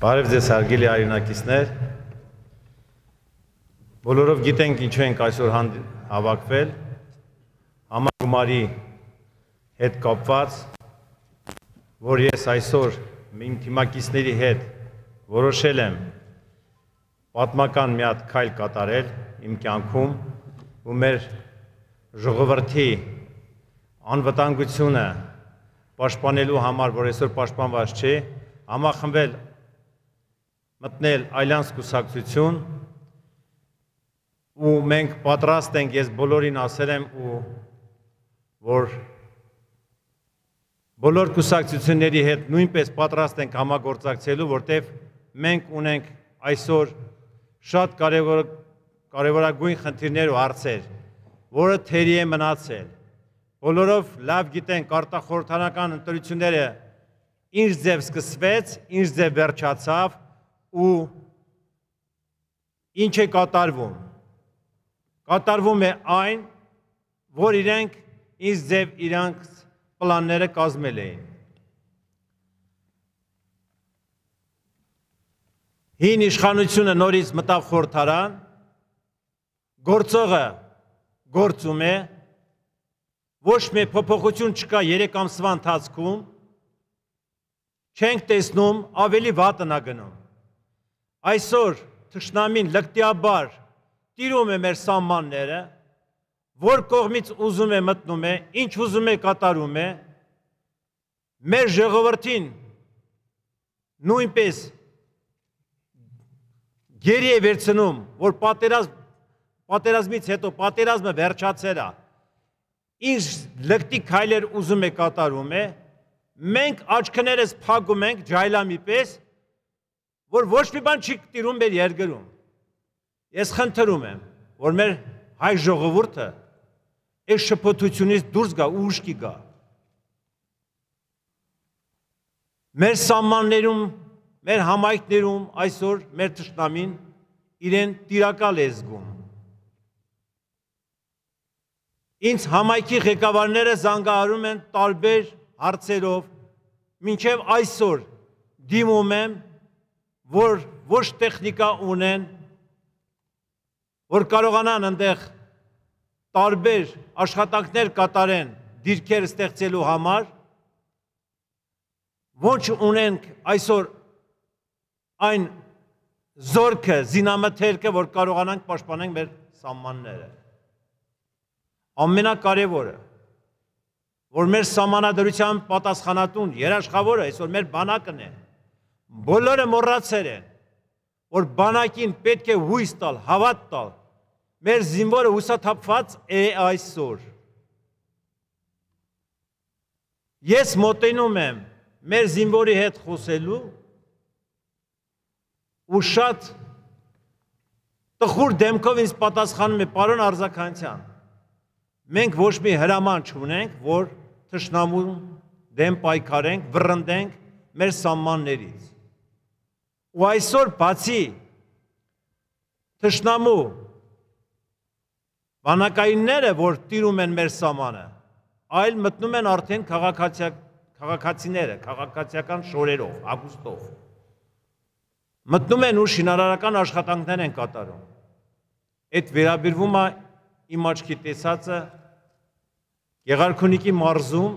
Բարև ձեզ հարգելի արինակիցներ։ Բոլորով գիտենք ինչու ենք այսօր հավաքվել համագումարի հետ կապված, որ ես այսօր իմ թիմակիցների հետ որոշել եմ պատմական մի հատ քայլ կատարել իմ կյանքում ու մեր ժողովրդի անվտանգությունը պաշտպանելու համար, որ այսօր պաշտպանված չէ, համախմբել մտնել այլանց կուսակցություն ու մենք պատրաստ ենք, ես բոլորին ասել եմ ու որ բոլոր կուսակցությունների հետ նույնպես պատրաստ ենք համագործակցելու, որտեվ մենք ունենք այսօր շատ կարևոր կարևորագույն խնդիրներ ու հարցեր, որը թերի է մնացել։ Բոլորով լավ գիտենք արտախորհրդանական ընտրությունները ինչ ձև սկսվեց, ինչ ձև վերջացավ, ու ինչ է կատարվում։ Կատարվում է այն, որ իրենք ինձ ձև իրանք պլանները կազմել էին։ Հին իշխանությունը նորից մտավ խորթարան, գործողը գործում է, ոչ մի փոփոխություն չկա 3 ամսվա ընթացքում, չենք տեսնում ավելի վատը նա գնում։ Այսօր թշնամին լկտիաբար տիրում է մեր սահմանները, որ կողմից ուզում է մտնում է, ինչ ուզում է կատարում է, մեր ժողովրդին նույնպես գերի է վերցնում, որ պատերազմ պատերազմից հետո պատերազմը վերջացել է։ Ինչ լկտի քայլեր ուզում է կատարում է, մենք աչքներս փակում ենք ջայլամի պես որ ոչ մի բան չի տիրում մեր երկրում։ Ես խնդրում եմ, որ մեր հայ ժողովուրդը այս շփոթությունից դուրս գա ու ուշքի գա։ Մեր սահմաններում, մեր համայնքներում այսօր մեր ճշտամին իրեն տիրակալ է զգում։ Ինձ համայնքի ղեկավարները զանգահարում են տարբեր հարցերով, մինչև այսօր դիմում եմ որ ոչ տեխնիկա ունեն, որ կարողանան այնտեղ տարբեր աշխատանքներ կատարեն դիրքեր ստեղծելու համար, ոչ ունենք այսօր այն զորքը, զինամթերքը, որ կարողանանք պաշտպանենք մեր սահմանները։ Ամենակարևորը, որ մեր սահմանադրության պատասխանատուն երաշխավորը այսօր մեր բանակն է, բոլորը մոռացել են, որ բանակին պետք է հույս տալ, հավատ տալ։ Մեր զինվորը հուսաթափված է այսօր։ Ես մոտենում եմ մեր զինվորի հետ խոսելու ու շատ տխուր դեմքով ինձ պատասխանում է պարոն Արձականյան։ Մենք ոչ մի հրաման չունենք, որ թշնամու դեմ պայքարենք, վռնդենք մեր սահմաններից։ Ու այսօր բացի թշնամու բանակայինները, որ տիրում են մեր սամանը, այլ մտնում են արդեն քաղաքացիները, քաղաքացիական շորերով, հագուստով։ Մտնում են ու շինարարական աշխատանքներ են կատարում։ Այդ վերաբերվում է իմ աչքի տեսածը Գեղարքունիքի մարզում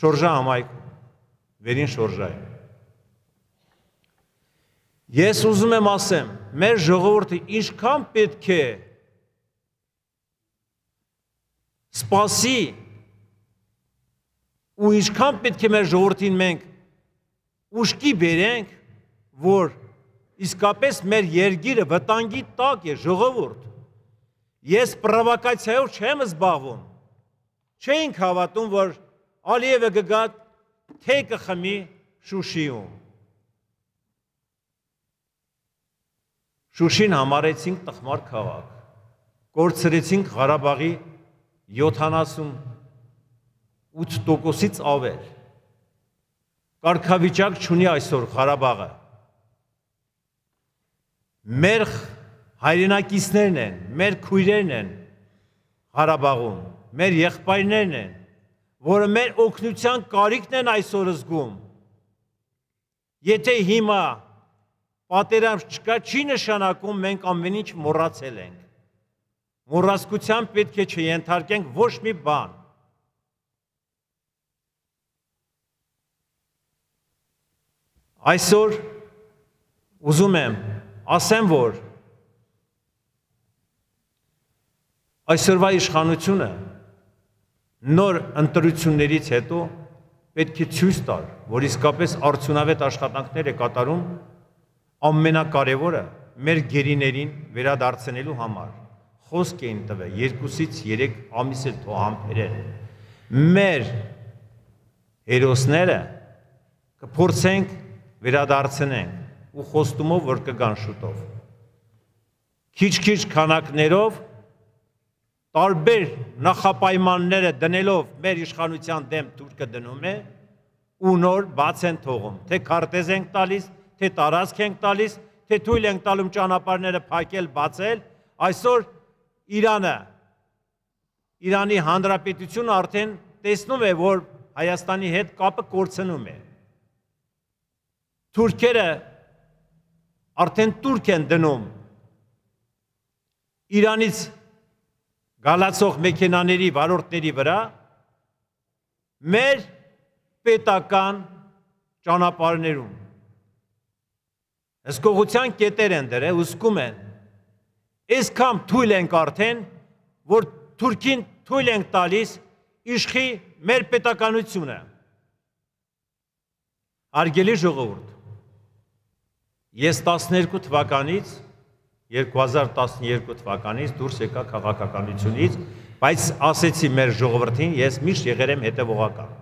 շորժա համայնքում, վերին շորժայում։ Ես ուզում եմ ասեմ, մեր ժողովրդը ինչքան պետք է սպասի ու ինչքան պետք է մեր ժողովրդին մենք ուշքի բերենք, որ իսկապես մեր երկիրը վտանգի տակ է ժողովուրդ։ Ես պրովոկացիայով չեմ զբաղվում։ Չէինք հավատում, որ Ալիևը կգա թե կխմի Շուշիում Շուշին համարեցինք տխմար քաղաք։ Կորցրեցինք Ղարաբաղի 78%-ից ավել։ Կարգավիճակ չունի այսօր Ղարաբաղը։ Մեր հայրենակիցներն են, մեր քույրերն են Ղարաբաղում, մեր եղբայրներն են, որը մեր օգնության կարիքն են այսօր զգում։ Եթե հիմա պատերազմ չկա, չի նշանակում մենք ամեն ինչ մոռացել ենք։ Մոռացկության պետք է չենթարկենք ոչ մի բան։ Այսօր ուզում եմ ասեմ, որ այսօրվա իշխանությունը նոր ընտրություններից հետո պետք է ցույց տալ, որ իսկապես արդյունավետ աշխատանքներ է կատարում ամենակարևորը մեր գերիներին վերադարձնելու համար խոսք էին տվել 2-ից 3 ամիս էլ թող համբերել մեր հերոսները կփորձենք վերադարձնենք ու խոստումով որ կգան շուտով քիչ-քիչ քանակներով տարբեր նախապայմանները դնելով մեր իշխանության դեմ թուրքը դնում է ու նոր բաց են թողում թե քարտեզ ենք տալիս թե տարածք ենք տալիս, թե թույլ ենք տալում ճանապարհները փակել, բացել, այսօր Իրանը Իրանի Հանրապետությունը արդեն տեսնում է, որ Հայաստանի հետ կապը կորցնում է։ Թուրքերը արդեն Թուրք են դնում Իրանից գալացող մեքենաների վարորդների վրա մեր պետական ճանապարհներում հսկողության կետեր են դրել, ուսկում են այսքան թույլ ենք արդեն որ Թուրքին թույլ ենք տալիս իշխի մեր պետականությունը Արգելի ժողովուրդ ես 12 թվականից 2012 թվականից դուրս եկա քաղաքականությունից, բայց ասեցի մեր ժողովրդին, ես միշտ եղել եմ հետևողական։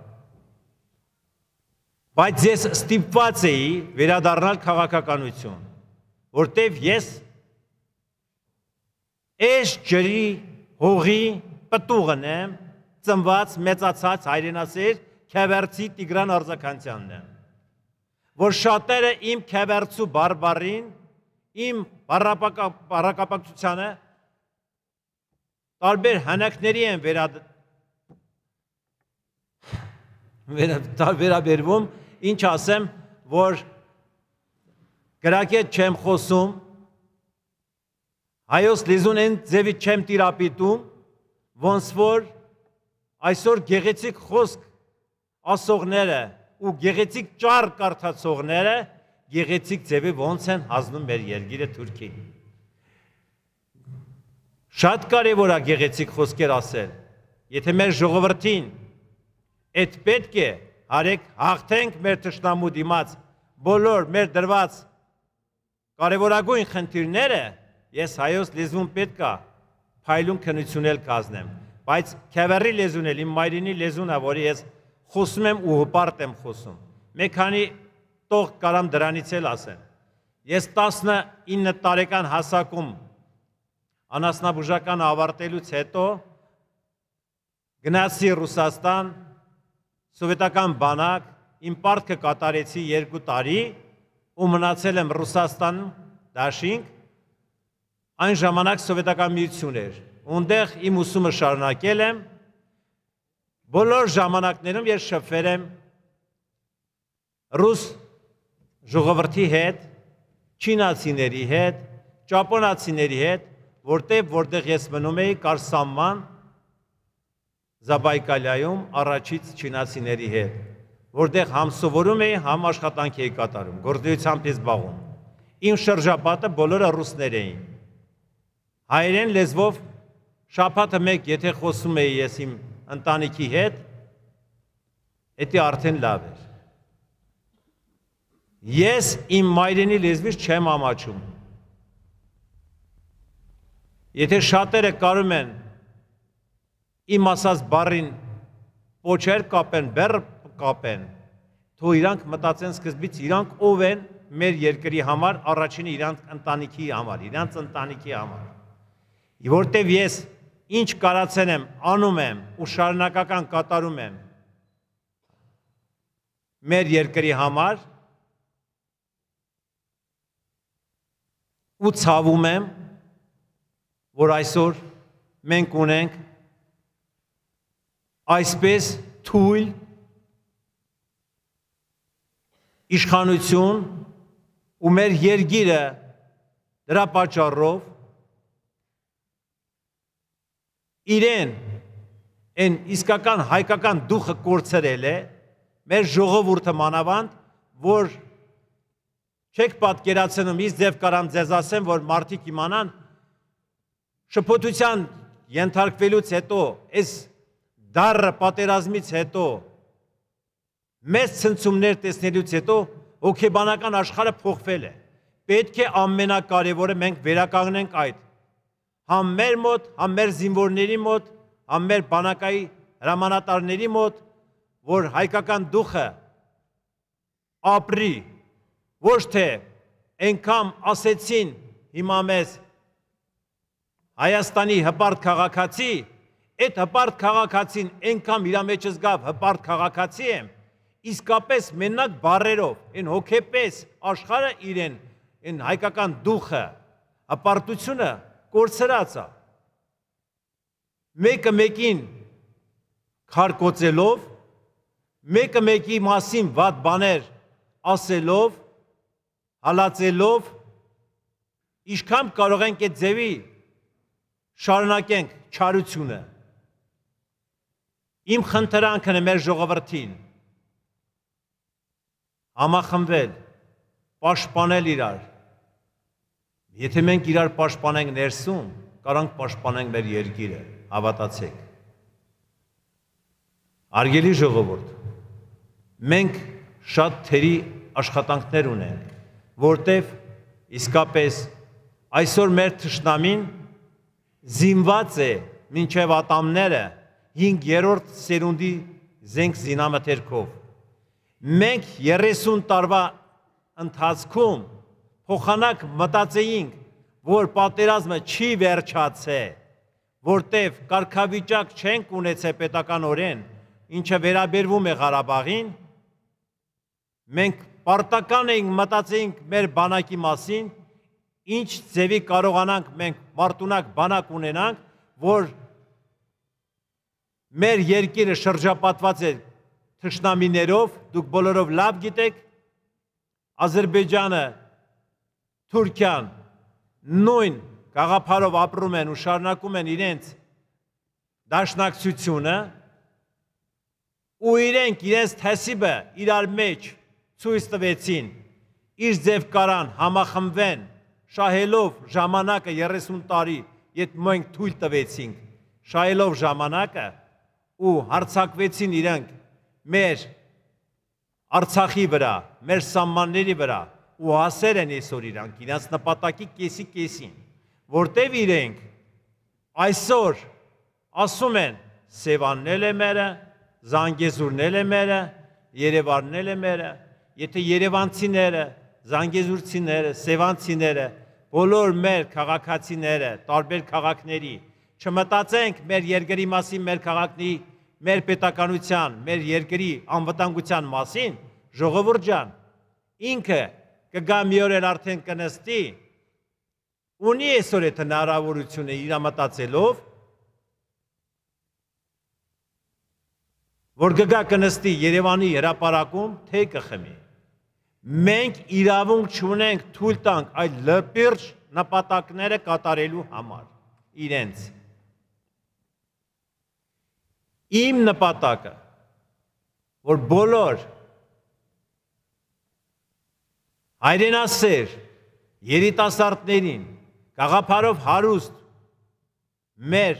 Բայց ես ստիպված էի վերադառնալ քաղաքականություն, որտեվ ես այս ջրի հողի պտուղն եմ, ծնված, մեծացած հայրենասեր Քևերցի Տիգրան Արձականյանն եմ, որ շատերը իմ Քևերցու բարբարին իմ բարակապակցությանը տարբեր հանակների են վերա վերաբերվում, ինչ ասեմ, որ գրակետ չեմ խոսում, հայոց լեզուն են ձևի չեմ տիրապիտում, ոնց որ այսօր գեղեցիկ խոսք ասողները ու գեղեցիկ ճար կարդացողները գեղեցիկ ձևի ոնց են հազնում մեր երգիրը Թուրքին։ Շատ կարևոր է գեղեցիկ խոսքեր ասել։ Եթե մեր ժողովրդին այդ պետք է արեք հաղթենք մեր ճշտամու դիմաց բոլոր մեր դրված կարևորագույն խնդիրները, ես հայոց լեզուն պետք է փայլուն քննությունել կազմեմ, բայց քևերի լեզուն էլ իմ մայրինի լեզուն է, որի ես խոսում եմ ու հպարտ եմ խոսում։ Մեկ քանի տող կարամ դրանից էլ ասեմ։ Ես 19 տարեկան հասակում անասնաբուժական ավարտելուց հետո գնացի Ռուսաստան, սովետական բանակ, իմ պարտքը կատարեցի 2 տարի ու մնացել եմ Ռուսաստան դաշինք, այն ժամանակ սովետական միություն էր։ Ունդեղ իմ ուսումը շարունակել եմ, բոլոր ժամանակներում ես շփվել եմ ռուս ժողովրդի հետ, չինացիների հետ, ճապոնացիների հետ, որտեղ որտեղ ես մնում էի կար սամման Զաբայկալիայում առաջից չինացիների հետ, որտեղ համ սովորում էի, համ աշխատանք էի կատարում, գործունեությամբ ես զբաղվում։ Իմ շրջապատը բոլորը ռուսներ էին։ Հայերեն լեզվով շաբաթը մեկ եթե խոսում էի ես իմ ընտանիքի հետ, դա արդեն լավ էր։ Ես իմ մայրենի լեզվից չեմ ամաչում։ Եթե շատերը կարում են իմ ասած բառին փոչեր կապեն, բեռ կապեն, թող իրանք մտածեն սկզբից իրանք ով են մեր երկրի համար, առաջինը իրանք ընտանիքի համար, իրանք ընտանիքի համար։ Որտեվ ես ինչ կարացել եմ, անում եմ ու շարունակական կատարում եմ մեր երկրի համար, ու ցավում եմ, որ այսօր մենք ունենք այսպես թույլ իշխանություն ու մեր երգիրը դրա պատճառով իրեն այն իսկական հայկական դուխը կորցրել է մեր ժողովուրդը մանավանդ որ չեք պատկերացնում իս ձև կարամ ձեզ ասեմ որ մարդիկ իմանան շփոթության ենթարկվելուց հետո այս դարը պատերազմից հետո մեծ ցնցումներ տեսնելուց հետո հոգեբանական աշխարհը փոխվել է պետք է ամենակարևորը մենք վերականգնենք այդ համ մեր մոտ, համ մեր զինվորների մոտ, համ մեր բանակայի հրամանատարների մոտ, որ հայկական դուխը ապրի, ոչ թե այնքան ասեցին հիմա մեզ Հայաստանի հպարտ քաղաքացի, այդ հպարտ քաղաքացին այնքան իր մեջս գավ հպարտ քաղաքացի եմ, իսկապես մենակ բարերով, այն հոգեպես աշխարհը իրեն, այն հայկական դուխը, հպարտությունը կորցրած է։ Մեկը մեկին քարկոծելով, մեկը մեկի մասին վատ բաներ ասելով, հալածելով, ինչքան կարող ենք այդ ձևի շարունակենք չարությունը։ Իմ խնդրանքն է մեր ժողովրդին համախմբել, պաշտպանել իրար, Եթե մենք իրար պաշտպանենք ներսում, կարանք պաշտպանենք մեր երկիրը, հավատացեք։ Արգելի ժողովուրդ, մենք շատ թերի աշխատանքներ ունենք, որտեվ իսկապես այսօր մեր թշնամին զինված է մինչև ատամները 5-րդ սերունդի զենք զինամթերքով։ Մենք 30 տարվա ընթացքում փոխանակ մտածեինք, որ պատերազմը չի վերջացե, որտեվ կարգավիճակ չենք ունեցել պետականորեն, ինչը վերաբերվում է Ղարաբաղին, մենք պարտական էինք մտածեինք մեր բանակի մասին, ինչ ձևի կարողանանք մենք մարտունակ բանակ ունենանք, որ մեր երկիրը շրջապատված է թշնամիներով, դուք բոլորով լավ գիտեք, Ադրբեջանը Թուրքիան նույն գաղափարով ապրում են ու շարունակում են իրենց դաշնակցությունը ու իրենք իրենց թեսիբը իրար մեջ ցույց տվեցին իր ձև կարան համախմբվեն շահելով ժամանակը 30 տարի իդ մենք թույլ տվեցինք շահելով ժամանակը ու հարցակվեցին իրենք մեր Արցախի վրա, մեր սահմանների վրա ու հասեր են այսօր իրանք իրաց նպատակի կեսի կեսին, որտեվ իրենք այսօր ասում են Սևանն է մերը, Զանգեզուրն է մերը, Երևանն է մերը, եթե Երևանցիները, Զանգեզուրցիները, Սևանցիները, բոլոր մեր քաղաքացիները, տարբեր քաղաքների չմտածենք մեր երկրի մասին, մեր քաղաքների, մեր պետականության, մեր երկրի անվտանգության մասին, ժողովուրդ ջան, ինքը կգա մի օր էլ արդեն կնստի, ունի այսօր այդ հնարավորությունը իր մտածելով, որ գգա կնստի Երևանի հրապարակում, թե կխմի։ Մենք իրավունք չունենք թույլ տանք այդ լպիրջ նպատակները կատարելու համար իրենց։ Իմ նպատակը, որ բոլոր հայրենասեր երիտասարդներին գաղափարով հարուստ մեր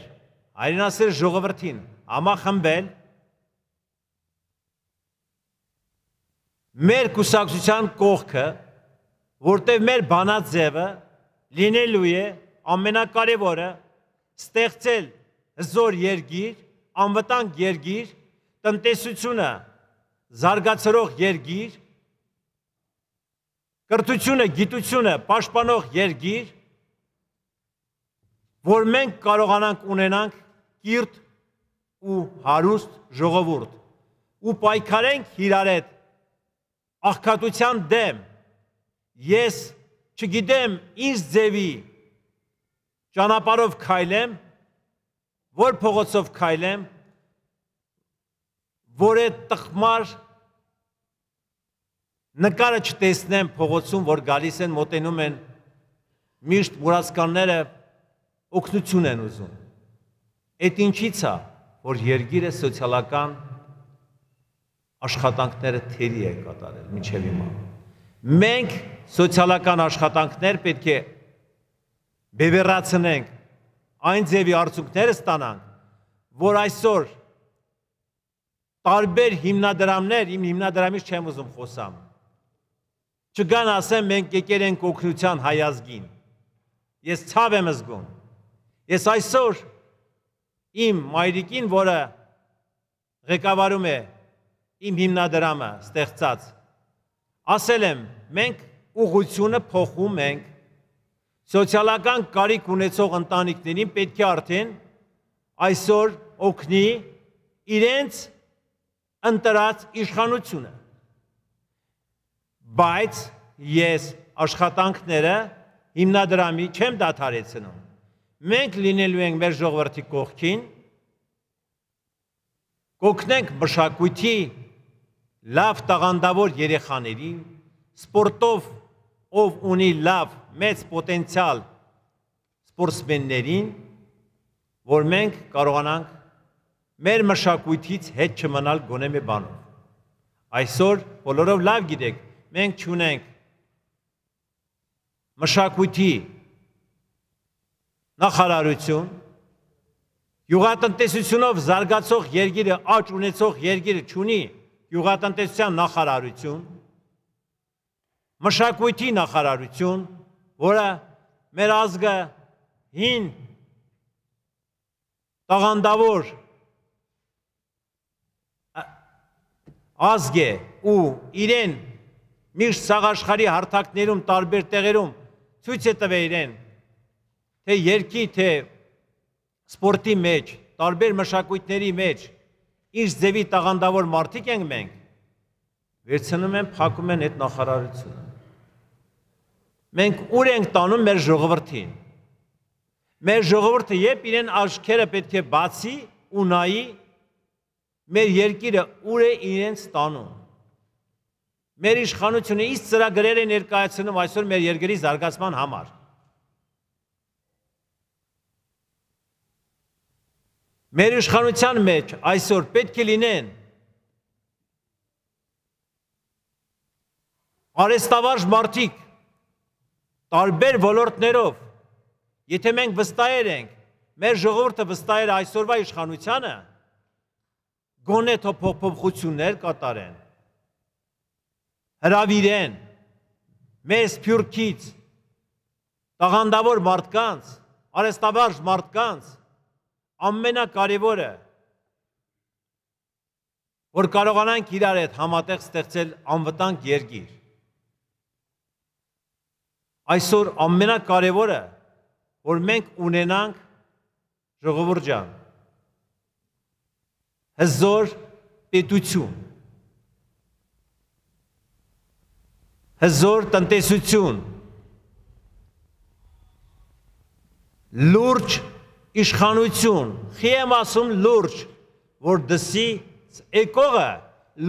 հայրենասեր ժողովրդին համախմբել մեր կուսակցության կողքը, որտեղ մեր բանաձևը լինելու է ամենակարևորը ստեղծել հզոր երգիր, անվտանգ երգիր, տնտեսությունը զարգացրող երգիր, կրթությունը, գիտությունը պաշտպանող երկիր, որ մենք կարողանանք ունենանք կիրթ ու հարուստ ժողովուրդ ու պայքարենք իրար հետ աղքատության դեմ ես չգիտեմ ինչ ձևի ճանապարհով քայլեմ որ փողոցով քայլեմ որ այդ տխմար նկարը չտեսնեն փողոցում, որ գալիս են մոտենում են միշտ մուրացկանները օգնություն են ուզում։ Այդ ինչից է, որ երգիրը սոցիալական աշխատանքները թերի է կատարել մինչև հիմա։ Մենք սոցիալական աշխատանքներ պետք է բևեռացնենք, այն ձևի արդյունքները ստանանք, որ այսօր տարբեր հիմնադրամներ, իմ հիմնադրամից չեմ ուզում խոսամ, չգան ասեմ մենք եկել ենք օգնության հայազգին։ Ես ցավ եմ զգում։ Ես այսօր իմ մայրիկին, որը ղեկավարում է իմ հիմնադրամը ստեղծած, ասել եմ, մենք ուղությունը փոխում ենք սոցիալական կարիք ունեցող ընտանիքներին պետք է արդեն այսօր օգնի իրենց ընտրած իշխանությունը բայց ես աշխատանքները հիմնադրամի չեմ դադարեցնում։ Մենք լինելու ենք մեր ժողովրդի կողքին, կօգնենք մշակույթի լավ տաղանդավոր երեխաներին, սպորտով ով ունի լավ մեծ պոտենցիալ սպորտսմեններին, որ մենք կարողանանք մեր մշակույթից հետ չմնալ գոնե մի բանով։ Այսօր բոլորով լավ գիտեք, մենք ճունենք մշակույթի նախարարություն յուղատնտեսությունով զարգացող երկիրը աճ ունեցող երկիրը ճունի յուղատնտեսության նախարարություն մշակույթի նախարարություն որը մեր ազգը հին տաղանդավոր ազգ է ու իրեն միշտ սաղ աշխարի հարթակներում, տարբեր տեղերում ցույց է տվել իրեն, թե երկի, թե սպորտի մեջ, տարբեր մշակույթների մեջ ինչ ձևի տաղանդավոր մարդիկ ենք մենք, վերցնում են, փակում են այդ նախարարությունը։ Մենք ուր ենք տանում մեր ժողովրդին։ Մեր ժողովուրդը երբ իրեն աչքերը պետք է բացի ու նայի մեր երկիրը ուր է իրենց տանում մեր իշխանությունը իսկ ծրագրեր է ներկայացնում այսօր մեր երկրի զարգացման համար։ Մեր իշխանության մեջ այսօր պետք է լինեն արեստավարժ մարդիկ տարբեր ոլորտներով եթե մենք վստահեր ենք մեր ժողովուրդը վստահեր այսօրվա իշխանությանը գոնե թո փոփոխություններ կատարեն հրավիրեն մեզ Փյուրքից տաղանդավոր մարդկանց, արեստավարժ մարդկանց ամենակարևորը որ կարողանանք իրար հետ համատեղ ստեղծել անվտանգ երկիր։ Այսօր ամենակարևորը որ մենք ունենանք ժողովուրդ ջան հզոր պետություն հզոր տնտեսություն, լուրջ իշխանություն, խի եմ ասում լուրջ, որ դսի եկողը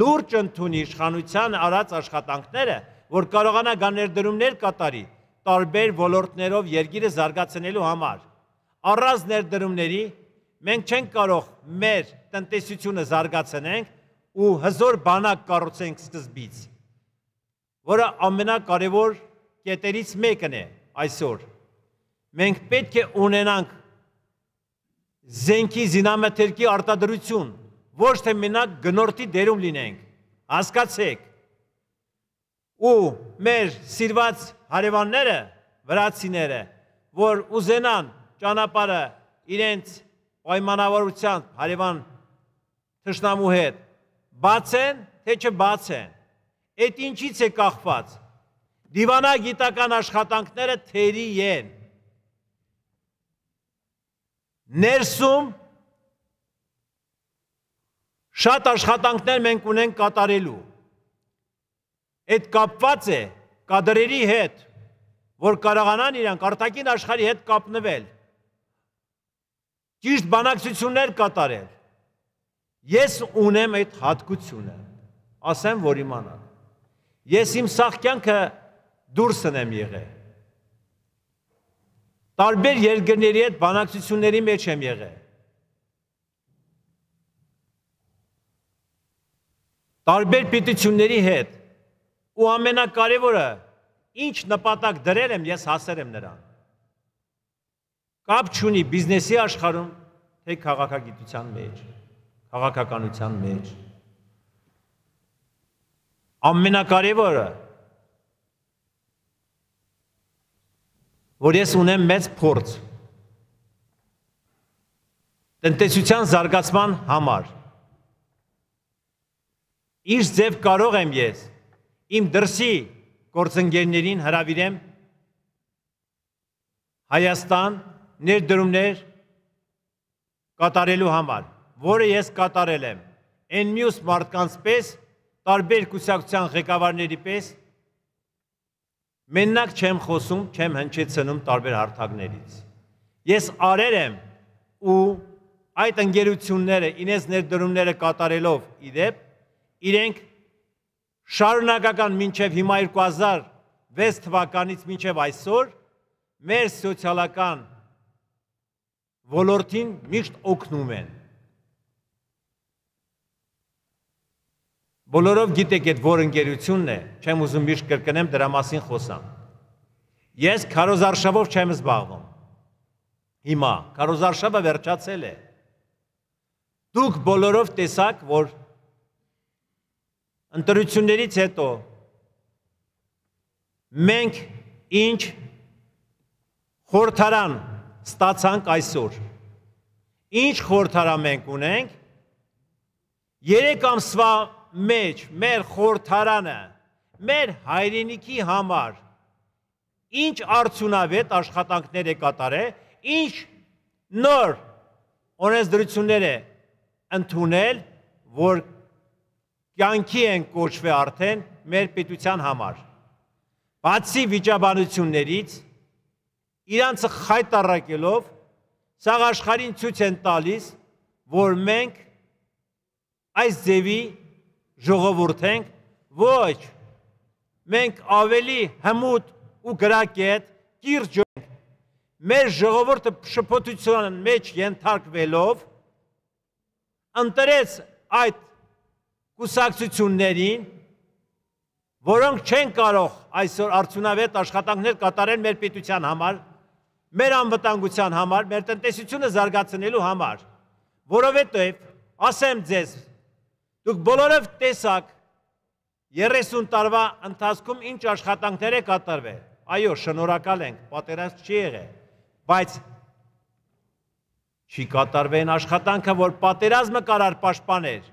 լուրջ ընդունի իշխանության արած աշխատանքները, որ կարողանա գա ներդրումներ կատարի տարբեր ոլորտներով երկիրը զարգացնելու համար։ Առանց ներդրումների մենք չենք կարող մեր տնտեսությունը զարգացնենք ու հզոր բանակ կառուցենք սկզբից որը ամենակարևոր կետերից մեկն է այսօր։ Մենք պետք է ունենանք զենքի զինամթերքի արտադրություն, ոչ թե մենակ գնորդի դերում լինենք։ Հասկացեք։ Ու մեր սիրված հարևանները, վրացիները, որ ուզենան ճանապարհը իրենց պայմանավորությամբ հարևան թշնամու հետ բացեն, թե չբացեն Այդ ինչից է կախված։ Դիվանագիտական աշխատանքները թերի են։ Ներսում շատ աշխատանքներ մենք ունենք կատարելու։ Այդ կապված է կադրերի հետ, որ կարողանան իրանք արտաքին աշխարհի հետ կապնվել։ Ճիշտ բանակցություններ կատարել։ Ես ունեմ այդ հատկությունը։ Ասեմ, որ իմանալ։ Ես իմ սաղ կյանքը դուրսն եմ եղել։ Տարբեր երկրների հետ բանակցությունների մեջ եմ եղել։ Տարբեր պիտությունների հետ ու ամենակարևորը ինչ նպատակ դրել եմ, ես հասել եմ նրան։ Կապ չունի բիզնեսի աշխարհում, թե քաղաքագիտության մեջ, քաղաքականության մեջ։ Ամենակարևորը որ ես ունեմ մեծ փորձ տնտեսության զարգացման համար իր ձև կարող եմ ես իմ դրսի գործընկերներին հրավիրեմ Հայաստան ներդրումներ կատարելու համար, որը ես կատարել եմ։ Այն մյուս մարդկանց պես, տարբեր կուսակցության ղեկավարների պես Մենակ չեմ խոսում, չեմ հնչեցնում տարբեր հարթակներից։ Ես արել եմ ու այդ ընկերությունները ինձ ներդրումները կատարելով իդեպ իրենք շարունակական մինչև հիմա 2006 թվականից մինչև այսօր մեր սոցիալական ոլորտին միշտ օգնում են։ Բոլորով գիտեք այդ որ ընկերությունն է, չեմ ուզում միշտ կրկնեմ դրա մասին խոսամ։ Ես քարոզարշավով չեմ զբաղվում։ Հիմա քարոզարշավը վերջացել է։ Դուք բոլորով տեսաք, որ ընտրություններից հետո մենք ինչ խորթարան ստացանք այսօր։ Ինչ խորթարան մենք ունենք 3 ամսվա մեջ մեր խորթարանը մեր հայրենիքի համար ինչ արդյունավետ աշխատանքներ է կատարել, ինչ նոր օրենսդրություններ է ընդունել, որ կյանքի են կոչվել արդեն մեր պետության համար։ Բացի վիճաբանություններից իրանցը խայտարակելով սաղ աշխարհին ցույց են տալիս, որ մենք այս ձևի ժողովուրդ ենք, ոչ։ Մենք ավելի հմուտ ու գրակետ կիրճ ենք։ Մեր ժողովուրդը շփոթության մեջ ենթարկվելով ընտրեց այդ կուսակցություններին, որոնք չեն կարող այսօր արդյունավետ աշխատանքներ կատարել մեր պետության համար, մեր անվտանգության համար, մեր տնտեսությունը զարգացնելու համար, որովհետև ասեմ ձեզ, Դուք բոլորով տեսաք 30 տարվա ընթացքում ինչ աշխատանքներ է կատարվել։ Այո, շնորհակալ ենք, պատերազմ չի եղել, բայց չի կատարվել աշխատանքը, որ պատերազմը կարար պաշտպաներ։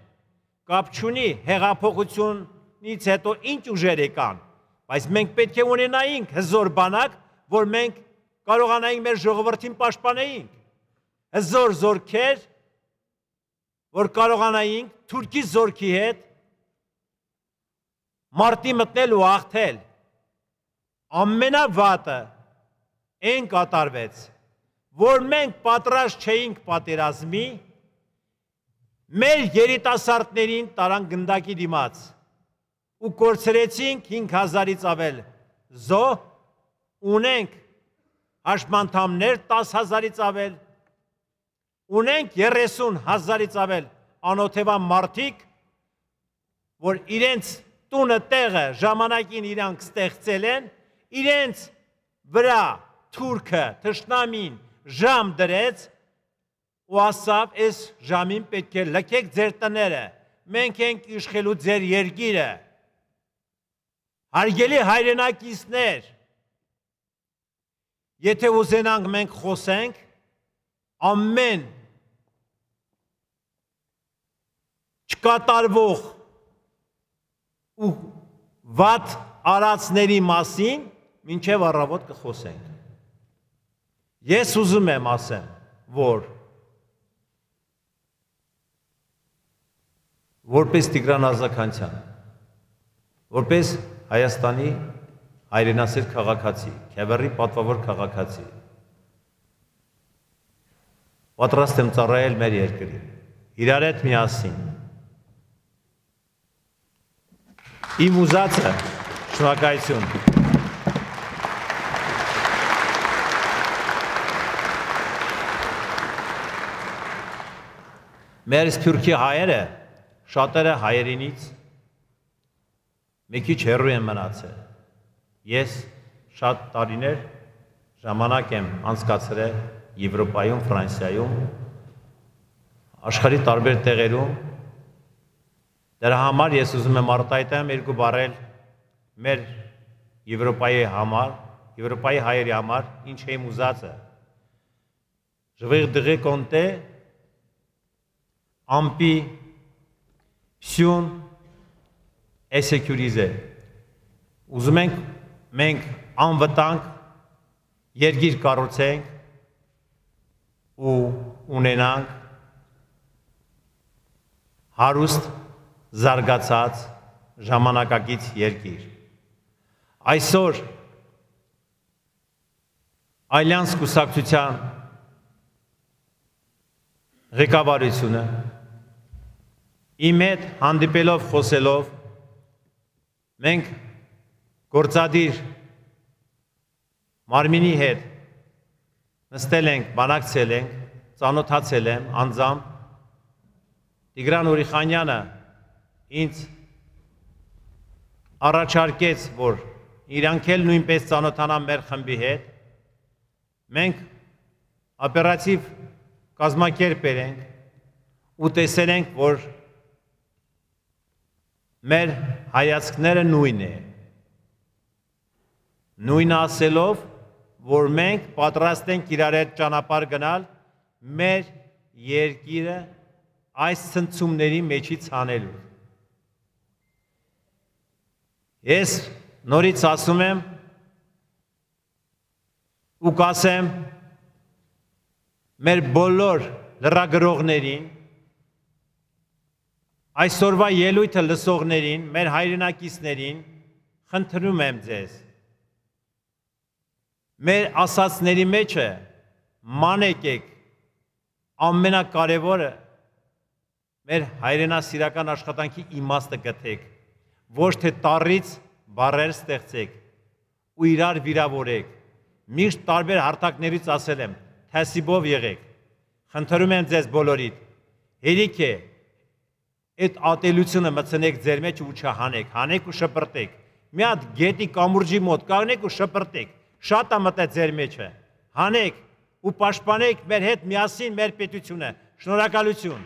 Կապ չունի հեղափոխությունից հետո ինչ ուժեր եկան, բայց մենք պետք է ունենայինք հզոր բանակ, որ մենք կարողանայինք մեր ժողովրդին պաշտպանեինք։ Հզոր զորքեր, որ կարողանայինք թուրքի զորքի հետ մարտի մտնել ու աղթել։ Ամենավատը այն կատարվեց, որ մենք պատրաստ չէինք պատերազմի, մեր երիտասարդներին տարան գնդակի դիմաց ու կորցրեցինք 5000-ից ավել զո, ունենք հաշմանդամներ 10000-ից ավել, ունենք 30 հազարից ավել անոթևան մարդիկ, որ իրենց տունը տեղը ժամանակին իրանք ստեղծել են, իրենց վրա թուրքը թշնամին ժամ դրեց ու ասավ, այս ժամին պետք է լքեք ձեր տները, մենք ենք իշխելու ձեր երգիրը։ Հարգելի հայրենակիցներ, եթե ուզենանք մենք խոսենք, ամեն չկատարվող ու վատ արածների մասին մինչև առավոտ կխոսենք։ Ես ուզում եմ ասեմ, որ որպես Տիգրան Ազաքանցյան, որպես Հայաստանի հայրենասեր քաղաքացի, Քյավերի պատվավոր քաղաքացի, պատրաստ եմ ծառայել մեր երկրին, իրար հետ միասին, Իմ ուզածը Շնորհակալություն։ Մեր սփյուռքի հայերը շատերը հայերինից մի քիչ հեռու են մնացել։ Ես շատ տարիներ ժամանակ եմ անցկացրել Եվրոպայում, Ֆրանսիայում, աշխարհի տարբեր տեղերում։ Դրա համար ես ուզում եմ արտահայտեմ երկու բառել մեր Եվրոպայի համար, Եվրոպայի հայերի համար, ինչ եմ ուզածը։ Je vais compter ամպիություն է սեկյուրիզե։ Ուզում ենք մենք անվտանգ երգիր կառուցենք ու ունենանք հարուստ զարգացած ժամանակակից երկիր։ Այսօր Այլյանս կուսակցության ղեկավարությունը իմ հետ հանդիպելով խոսելով մենք գործադիր մարմինի հետ նստել ենք, բանակցել ենք, ծանոթացել եմ անձամբ Տիգրան Ուրիխանյանը ինձ առաջարկեց, որ իրանք էլ նույնպես ծանոթանան մեր խմբի հետ։ Մենք օպերատիվ կազմակերպել ենք ու տեսել ենք, որ մեր հայացքները նույն է։ Նույն ասելով, որ մենք պատրաստ ենք իրար հետ ճանապարհ գնալ մեր երկիրը այս ցնցումների մեջից հանելու։ Ես նորից ասում եմ ու կասեմ մեր բոլոր լրագրողներին այսօրվա ելույթը լսողներին, մեր հայրենակիցներին խնդրում եմ ձեզ։ Մեր ասացների մեջը մանեկեք ամենակարևորը մեր հայրենասիրական աշխատանքի իմաստը գտեք, ոչ թե տառից բարեր ստեղծեք ու իրար վիրավորեք։ Միշտ տարբեր հարթակներից ասել եմ, թասիբով եղեք։ Խնդրում եմ ձեզ բոլորիդ։ Հերիք է այդ ատելությունը մցնեք ձեր մեջ ու չհանեք, հանեք ու շպրտեք։ Մի հատ գետի կամուրջի մոտ կանգնեք ու շպրտեք։ Շատ է մտե ձեր մեջը։ Հանեք ու պաշտպանեք մեր հետ միասին մեր պետությունը։ Շնորհակալություն։